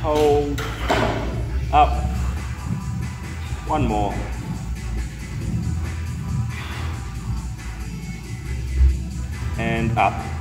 hold, up, one more. And up.